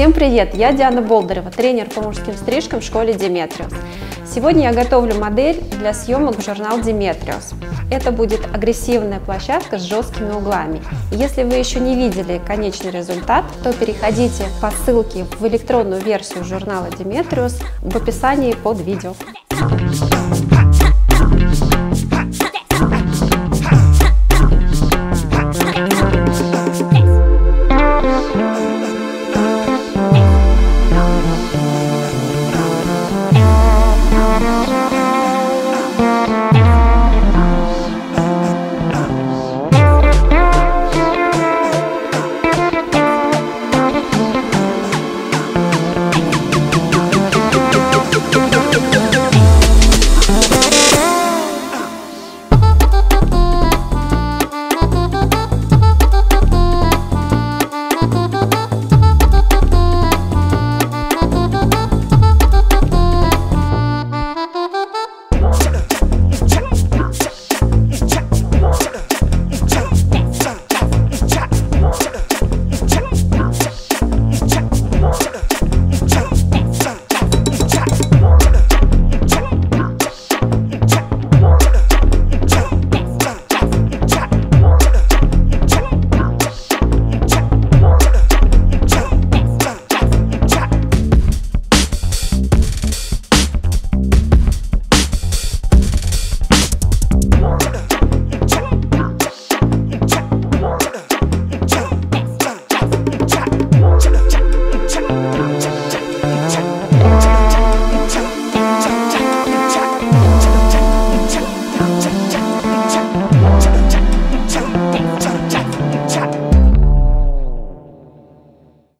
Всем привет! Я Диана Болдырева, тренер по мужским стрижкам в школе Demetrius. Сегодня я готовлю модель для съемок в журнал Demetrius. Это будет агрессивная площадка с жесткими углами. Если вы еще не видели конечный результат, то переходите по ссылке в электронную версию журнала Demetrius в описании под видео.